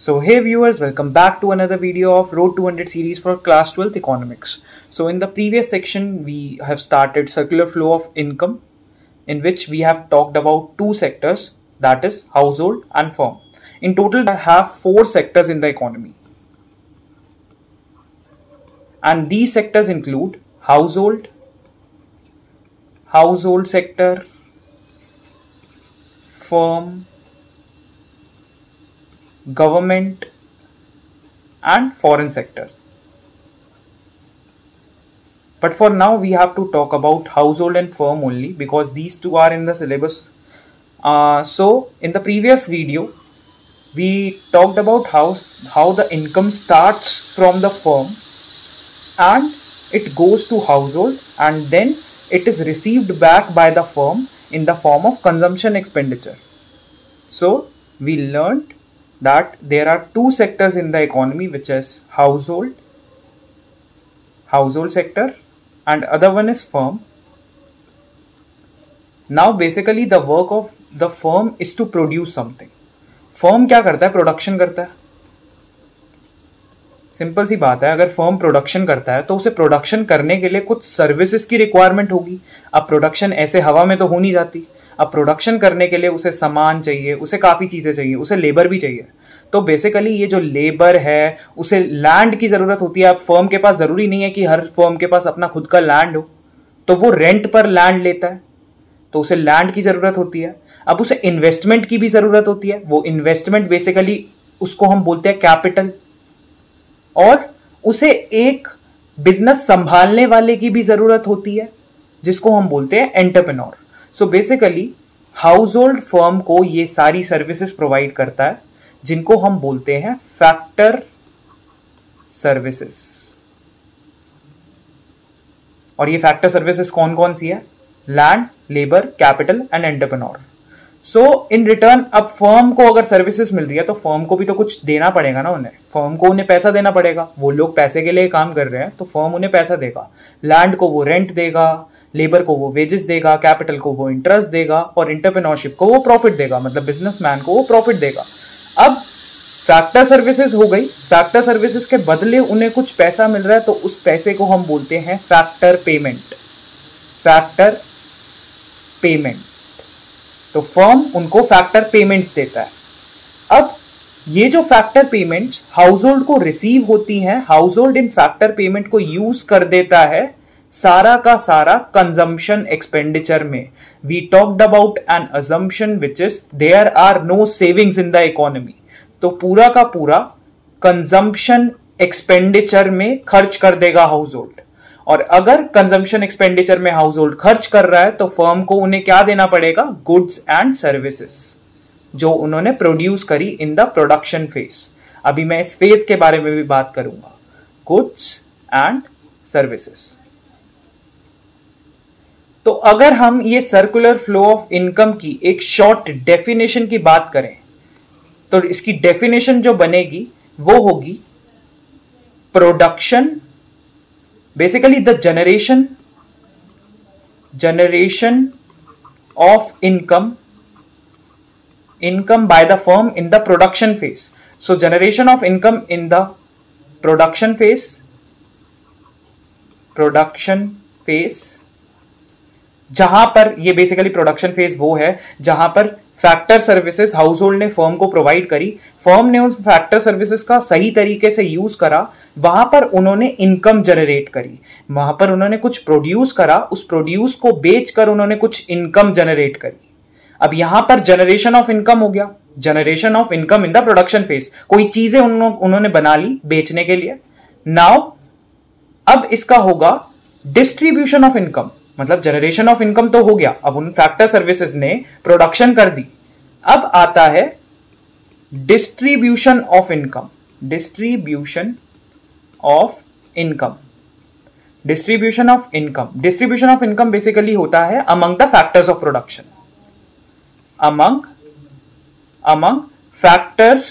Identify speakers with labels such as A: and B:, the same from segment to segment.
A: So hey viewers, welcome back to another video of Road 200 series for class 12th economics. So in the previous section, we have started circular flow of income in which we have talked about two sectors that is household and firm. In total, I have four sectors in the economy. And these sectors include household, household sector, firm, government and foreign sector. But for now, we have to talk about household and firm only because these two are in the syllabus. Uh, so, in the previous video, we talked about how, how the income starts from the firm and it goes to household and then it is received back by the firm in the form of consumption expenditure. So, we learned that there are two sectors in the economy which is household household sector and other one is firm now basically the work of the firm is to produce something firm क्या करता है production करता है simple सी बात है अगर firm production करता है तो उसे प्रोडक्शन करने के लिए कुछ सर्विसेज़ की रिक्वायरमेंट होगी अब प्रोडक्शन ऐसे हवा में तो हो नहीं जाती अब प्रोडक्शन करने के लिए उसे सामान चाहिए, उसे काफ़ी चीज़ें चाहिए, उसे लेबर भी चाहिए। तो बेसिकली ये जो लेबर है, उसे लैंड की ज़रूरत होती है। अब फर्म के पास ज़रूरी नहीं है कि हर फर्म के पास अपना खुद का लैंड हो। तो वो रेंट पर लैंड लेता है। तो उसे लैंड की ज़रूरत होती है। अब उसे इन्वेस्टमेंट की भी ज़रूरत होती है। वो इन्वेस्टमेंट बेसिकली उसको हम बोलते हैं कैपिटल और उसे एक बिज़नेस संभालने वाले की भी ज़रूरत होती है, जिसको हम बोलते हैं entrepreneur so basically household firm को ये सारी सर्विसेज़ प्रोवाइड करता है, जिनको हम बोलते हैं फैक्टर सर्विसेज़ और ये फैक्टर सर्विसेज़ कौन कौन सी है? Land labour capital and entrepreneur so in return अब फर्म को अगर सर्विसेज़ मिल रही है तो फर्म को भी तो कुछ देना पड़ेगा ना उन्हें। फर्म को उन्हें पैसा देना पड़ेगा। वो लोग पैसे के लिए काम कर रहे हैं तो फर्म उन्हें पैसा देगा। लैंड को वो रेंट देगा। लेबर को वो वेजेस देगा कैपिटल को वो इंटरेस्ट देगा और इंटरप्रेन्योरशिप को वो प्रॉफिट देगा मतलब बिजनेसमैन को वो प्रॉफिट देगा। अब फैक्टर सर्विसेज़ हो गई। फैक्टर सर्विसेज़ के बदले उन्हें कुछ पैसा मिल रहा है तो उस पैसे को हम बोलते हैं फैक्टर पेमेंट फैक्टर पेमेंट तो फर्म उनको फैक्टर पेमेंट्स देता है। अब ये जो फैक्टर पेमेंट्स हाउस होल्ड को रिसीव होती हैं हाउस होल्ड इन फैक्टर पेमेंट को यूज़ कर देता है सारा का सारा कंजम्पशन एक्सपेंडिचर में। We talked about an assumption which is there are no savings in the economy तो पूरा का पूरा कंजम्पशन एक्सपेंडिचर में खर्च कर देगा हाउस होल्ड और अगर कंजम्पशन एक्सपेंडिचर में हाउस होल्ड खर्च कर रहा है तो फर्म को उन्हें क्या देना पड़ेगा? गुड्स एंड सर्विसेज़ जो उन्होंने प्रोड्यूस करी इन द प्रोडक्शन फ़ेज़ अभी मैं इस फ़ेज़ के बारे में भी बात करूँगा। गुड्स एंड सर्विसेज़ तो अगर हम ये सर्कुलर फ्लो ऑफ़ इनकम की एक शॉर्ट डेफिनेशन की बात करें तो इसकी डेफिनेशन जो बनेगी, वो होगी production basically the generation generation of income income by the firm in the production phase so generation of income in the production phase production phase जहाँ पर ये बेसिकली प्रोडक्शन फ़ेज़ वो है, जहाँ पर फैक्टर सर्विसेज़ हाउस होल्ड ने firm को provide करी। फर्म ने उस फैक्टर सर्विसेज़ का सही तरीके से यूज़ करा, वहाँ पर उन्होंने इनकम जनरेट करी। वहाँ पर उन्होंने कुछ प्रोड्यूस करा, उस प्रोड्यूस को बेचकर उन्होंने कुछ इनकम जनरेट करी। अब यहाँ पर जनरेशन ऑफ़ इनकम हो गया। Generation of income in the production phase कोई चीज़ें उन्होंने बना ली बेचने के लिए। नाउ अब इसका होगा डिस्ट्रीब्यूशन ऑफ़ इनकम मतलब जनरेशन ऑफ़ इनकम तो हो गया। अब उन फैक्टर सर्विसेज़ ने प्रोडक्शन कर दी। अब आता है distribution of income distribution of income distribution of income distribution of income basically होता है among the factors of production among among factors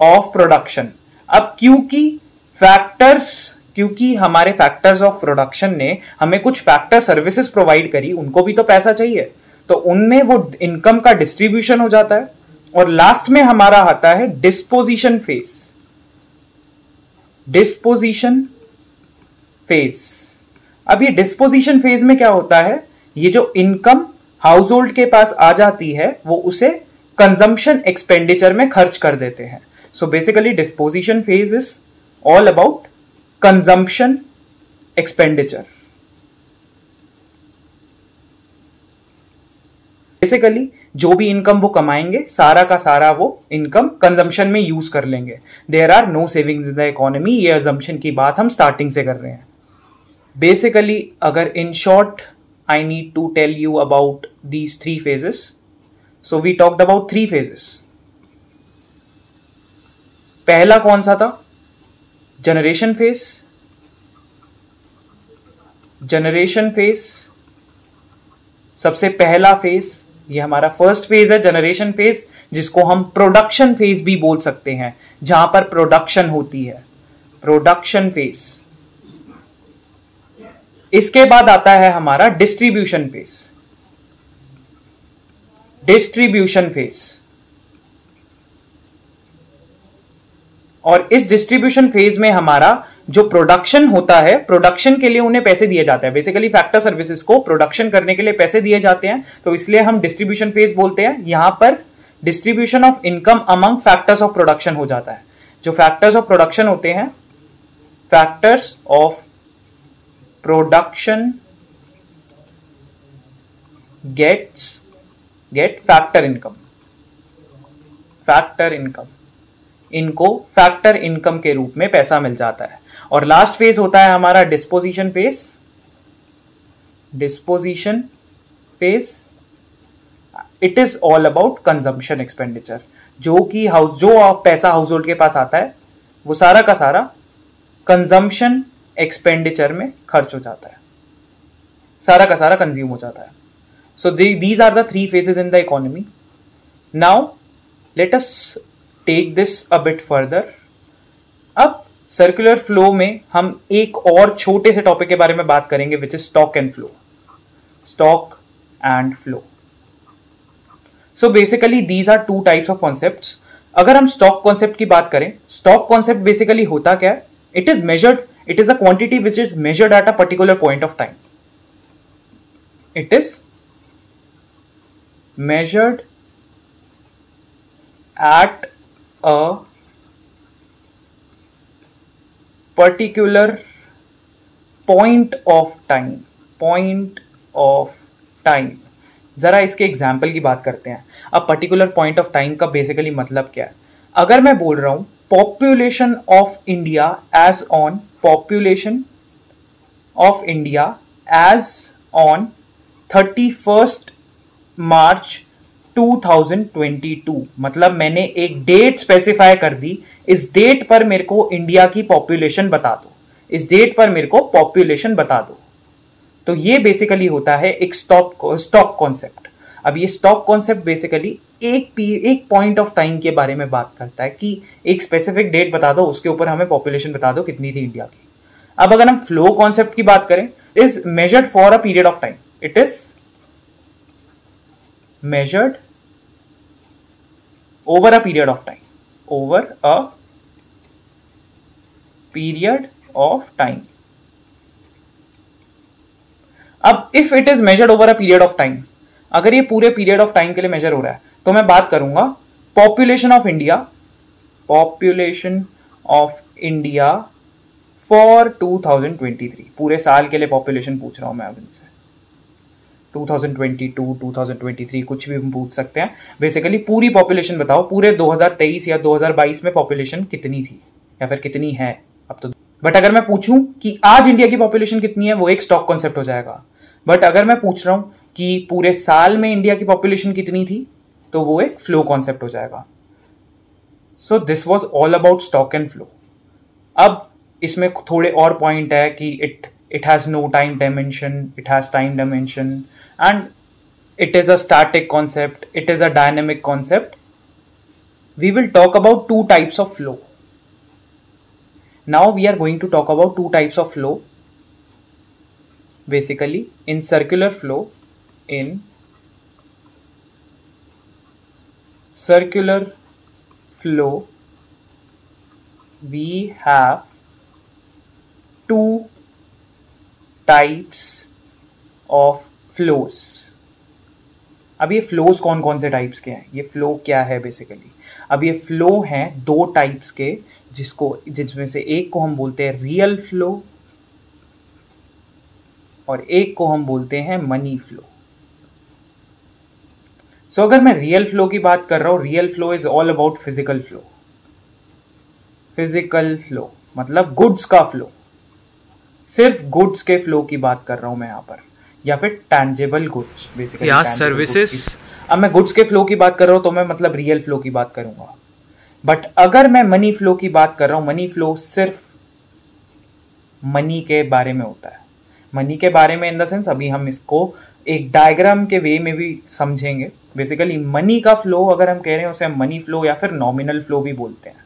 A: of production अब क्योंकि फैक्टर्स क्योंकि हमारे फैक्टर्स ऑफ़ प्रोडक्शन ने हमें कुछ फैक्टर सर्विसेज़ प्रोवाइड करी, उनको भी तो पैसा चाहिए। तो उनमें वो इनकम का डिस्ट्रीब्यूशन हो जाता है और लास्ट में हमारा आता है डिस्पोजिशन फेस डिस्पोजिशन फ़ेज़ अब ये डिस्पोजिशन फ़ेज़ में क्या होता है? ये जो इनकम हाउस होल्ड के पास आ जाती है, वो उसे कंजम्पशन एक्सपेंडिचर में खर्च कर देते हैं। So basically disposition phase is all about consumption expenditure basically जो भी इनकम वो कमाएँगे, सारा का सारा वो इनकम कंजम्पशन में यूज़ कर लेंगे. There are no savings in the economy ये अजम्पशन की बात हम स्टार्टिंग से कर रहे हैं. बेसिकली अगर in short I need to tell you about these three phases so we talked about three phases पहला कौन सा था? जनरेशन फेस जनरेशन फेस सबसे पहला फेस ये हमारा फ़र्स्ट फ़ेज़ है जनरेशन फ़ेज़ जिसको हम प्रोडक्शन फ़ेज़ भी बोल सकते हैं, जहाँ पर प्रोडक्शन होती है। प्रोडक्शन फ़ेज़ इसके बाद आता है हमारा डिस्ट्रीब्यूशन फ़ेज़ डिस्ट्रीब्यूशन फ़ेज़ और इस डिस्ट्रीब्यूशन फ़ेज़ में हमारा जो प्रोडक्शन होता है प्रोडक्शन के लिए उन्हें पैसे दिए जाते हैं। बेसिकली फैक्टर सर्विसेज़ को प्रोडक्शन करने के लिए पैसे दिए जाते हैं। तो इसलिए हम डिस्ट्रीब्यूशन फ़ेज़ बोलते हैं। यहाँ पर distribution of income among factors of production हो जाता है। जो फैक्टर्स ऑफ़ प्रोडक्शन होते हैं factors of production gets get factor income factor income इनको फैक्टर इनकम के रूप में पैसा मिल जाता है। और लास्ट फ़ेज़ होता है हमारा disposition phase disposition phase it is all about consumption expenditure जो कि हाउस जो पैसा हाउस होल्ड के पास आता है, वो सारा का सारा कंजम्पशन एक्सपेंडिचर में खर्च हो जाता है। सारा का सारा कंज्यूम हो जाता है। So these are the three phases in the economy now let us take this a bit further अब सर्कुलर फ्लो में हम एक और छोटे से टॉपिक के बारे में बात करेंगे which is stock and flow stock and flow so basically these are two types of concept अगर हम स्टॉक कॉन्सेप्ट की बात करें स्टॉक कॉन्सेप्ट बेसिकली होता क्या है? It is measured it is a quantity which is measured at a particular point of time it is measured at a particular point of time, point of time. जरा इसके example की बात करते हैं। अब पर्टिकुलर पॉइंट ऑफ़ टाइम का basically मतलब क्या है? अगर मैं बोल रहा हूँ population of India as on population of India as on thirty first March 2022 मतलब मैंने एक डेट स्पेसिफाई कर दी। इस डेट पर मेरे को इंडिया की पॉपुलेशन बता दो। इस डेट पर मेरे को पॉपुलेशन बता दो। तो ये बेसिकली होता है एक स्टॉक स्टॉक कॉन्सेप्ट अब ये स्टॉक कॉन्सेप्ट बेसिकली एक एक पॉइंट ऑफ़ टाइम के बारे में बात करता है कि एक स्पेसिफिक डेट बता दो, उसके ऊपर हमें पॉपुलेशन बता दो कितनी थी इंडिया की। अब अगर हम फ्लो कॉन्सेप्ट की बात करें is measured for a period of time it is measured over a period of time. Over a period of time. अब if it is measured over a period of time अगर ये पूरे period of time के लिए major हो रहा है तो मैं बात करूँगा population of India population of India for 2023 पूरे साल के लिए पॉपुलेशन पूछ रहा हूँ मैं अब इनसे। 2022, 2023 कुछ भी हम पूछ सकते हैं। बेसिकली पूरी पॉपुलेशन बताओ पूरे 2023 या 2022 में पॉपुलेशन कितनी थी? या फिर कितनी है? अब तो बट अगर मैं पूछूँ कि आज इंडिया की पॉपुलेशन कितनी है वो एक स्टॉक कॉन्सेप्ट हो जाएगा। बट अगर मैं पूछ रहा हूँ कि पूरे साल में इंडिया की पॉपुलेशन कितनी थी तो वो एक फ्लो कॉन्सेप्ट हो जाएगा। So this was all about stock and flow अब इसमें थोड़े और पॉइंट है कि it it has no time dimension it has time dimension and it is a static concept. It is a dynamic concept. We will talk about two types of flow. Now we are going to talk about two types of flow. Basically in circular flow in circular flow we have two types of flows. अब ये flows कौन कौन से types के हैं? ये flow क्या है बेसिकली अब ये फ्लो हैं दो टाइप्स के जिसको, जिसमें से एक को हम बोलते हैं रियल फ्लो और एक को हम बोलते हैं मनी फ्लो सो अगर मैं रियल फ्लो की बात कर रहा हूँ real flow is all about physical flow physical flow मतलब गुड्स का फ्लो सिर्फ़ गुड्स के फ्लो की बात कर रहा हूँ मैं यहाँ पर. या फिर टैंजेबल गुड्स बेसिकली
B: या सर्विसेज़
A: अब मैं गुड्स के फ्लो की बात कर रहा हूँ तो मैं मतलब रियल फ्लो की बात करूँगा। बट अगर मैं मनी फ्लो की बात कर रहा हूँ मनी फ्लो सिर्फ़ मनी के बारे में होता है। मनी के बारे में इन द सेंस अभी हम इसको एक डायग्राम के वे में भी समझेंगे। बेसिकली मनी का फ्लो अगर हम कह रहे हैं उसे हम मनी फ्लो या फिर नॉमिनल फ्लो भी बोलते हैं।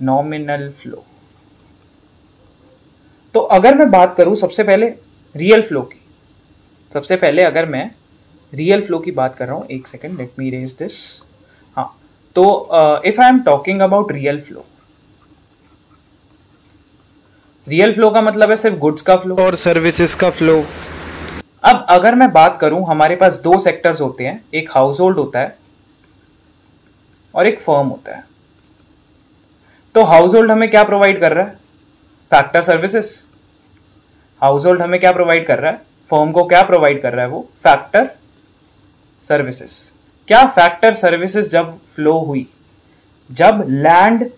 A: नॉमिनल फ्लो तो अगर मैं बात करूँ सबसे पहले रियल फ्लो की सबसे पहले अगर मैं रियल फ्लो की बात कर रहा हूँ एक second let me raise this हाँ तो if I am talking about real flow real flow का मतलब है सिर्फ़ गुड्स का फ्लो
B: और सर्विसेज़ का फ्लो
A: अब अगर मैं बात करूँ हमारे पास दो सेक्टर्स होते हैं एक हाउस होल्ड होता है और एक फर्म होता है। तो हाउस होल्ड हमें क्या प्रोवाइड कर रहा है? फैक्टर सर्विसेज़ हाउस होल्ड हमें क्या प्रोवाइड कर रहा है? फर्म को क्या प्रोवाइड कर रहा है वो? फैक्टर सर्विसेज़ क्या फैक्टर सर्विसेज़ जब फ्लो हुई? जब लैंड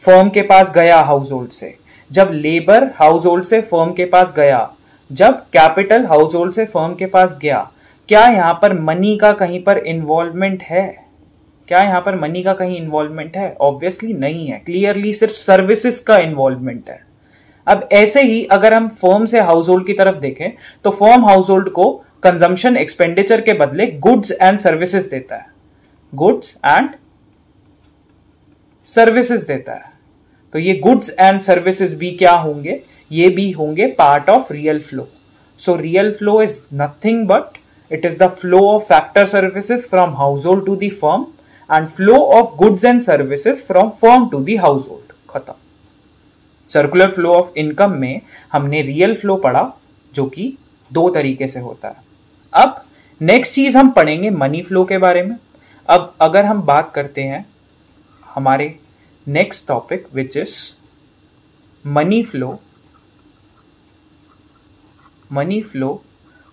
A: फर्म के पास गया हाउस होल्ड से, जब लेबर हाउस होल्ड से फर्म के पास गया, जब कैपिटल हाउस होल्ड से फर्म के पास गया, क्या यहाँ पर मनी का कहीं पर इन्वॉल्वमेंट है? क्या यहाँ पर मनी का कहीं इन्वॉल्वमेंट है? ऑब्वियसली नहीं है. क्लियरली सिर्फ़ सर्विसेज़ का इन्वॉल्वमेंट है. अब ऐसे ही अगर हम फर्म से हाउस होल्ड की तरफ़ देखें तो फर्म हाउस होल्ड को कंजम्पशन एक्सपेंडिचर के बदले गुड्स एंड सर्विसेज़ देता है। गुड्स एंड सर्विसेज़ देता है। तो ये गुड्स एंड सर्विसेज़ भी क्या होंगे? ये भी होंगे part of real flow so real flow is nothing but it is the flow of factor services from household to firm and flow of goods and services from firm to the household खत्म। Circular flow of income में हमने real flow पढ़ा, जो कि दो तरीके से होता है। अब नेक्स्ट चीज़ हम पढ़ेंगे मनी फ्लो के बारे में। अब अगर हम बात करते हैं हमारे next topic which is money flow money flow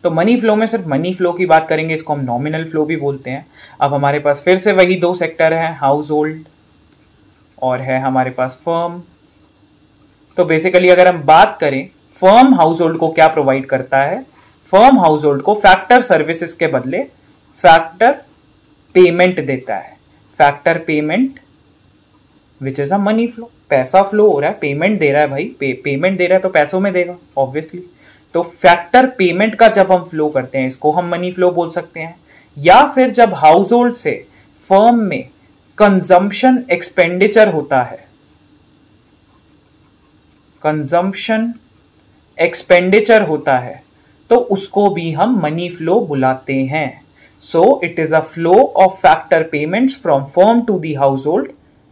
A: तो मनी फ्लो में सिर्फ़ मनी फ्लो की बात करेंगे, इसको हम नॉमिनल फ्लो भी बोलते हैं। अब हमारे पास फिर से वही दो सेक्टर हैं हाउस होल्ड और है हमारे पास फर्म तो बेसिकली अगर हम बात करें फर्म हाउस होल्ड को क्या प्रोवाइड करता है? फर्म हाउस होल्ड को फैक्टर सर्विसेज़ के बदले फैक्टर पेमेंट देता है। Factor payment which is a money flow पैसा फ्लो हो रहा है पेमेंट दे रहा है भाई। पे, पेमेंट दे रहा है तो पैसों में देगा ऑब्वियसली तो फैक्टर पेमेंट का जब हम फ्लो करते हैं इसको हम मनी फ्लो बोल सकते हैं। या फिर जब हाउस होल्ड से फर्म में कंजम्पशन एक्सपेंडिचर होता है कंजम्पशन एक्सपेंडिचर होता है तो उसको भी हम मनी फ्लो बुलाते हैं। So it is a flow of factor payments from firm to the household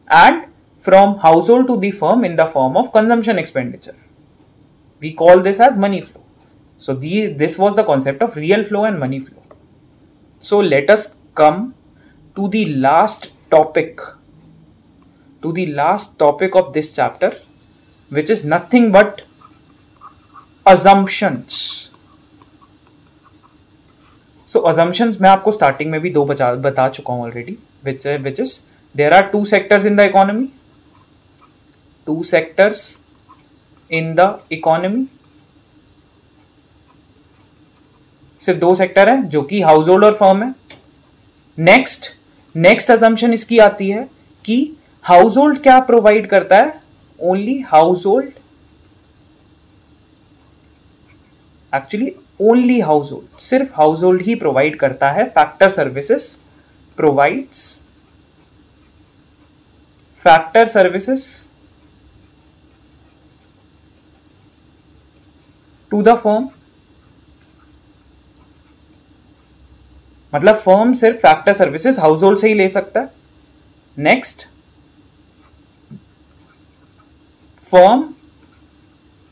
A: and from household to the firm in the form of consumption expenditure we call this as money flow so the this was the concept of real flow and money flow so let's come to the last topic to the last topic of this chapter which is nothing but assumptions. So assumptions मैं आपको starting में भी दो बचा, बता चुका हूँ already which which is there are two sectors in the economy two sectors in the economy सिर्फ़ दो सेक्टर है, जो कि हाउस होल्ड और फर्म है. नेक्स्ट नेक्स्ट अजम्पन इसकी आती है कि हाउस होल्ड क्या प्रोवाइड करता है? Only household? Actually only household सिर्फ़ हाउस होल्ड ही प्रोवाइड करता है factor services provides factor services to the मतलब फर्म सिर्फ़ फैक्टर सर्विसेज़ हाउस होल्ड से ही ले सकता है। Next firm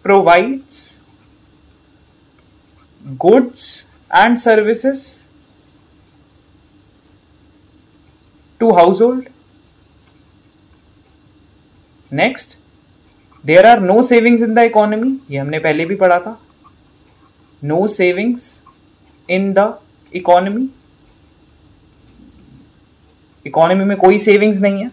A: provides goods and services to household next there are no savings in the economy ये हमने पहले भी पढ़ा था no savings in the economy economy में कोई सेविंग्स नहीं है